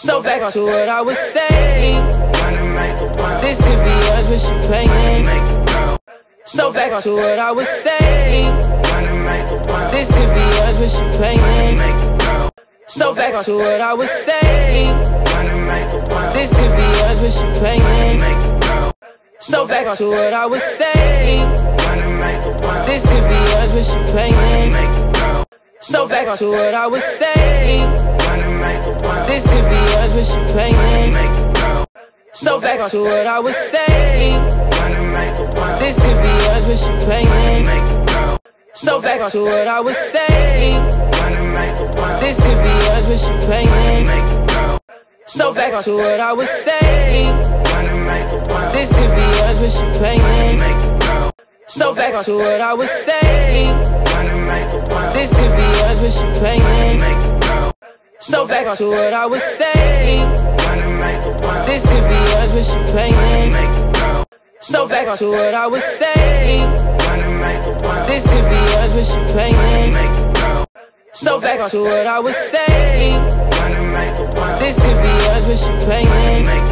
So back to what I was saying. This could be us, but she playing. So back to what I was saying. This could be us, but she playing. So back to what I was saying. This could be us, but she playing. So back to what I was saying. This could be us, but she playing. So back to what I was saying. So back to what I was saying. This could be us, but she playing. So back to what I was saying. This could be us, but she playing. So back to what I was saying. This could be us, but she playing. So back to what I was saying. This could be us, but she playing. So back to what I was saying. She playing. So back to what I was saying. This could be us, but she playing. So back to what I was saying. This could be us, but she playing.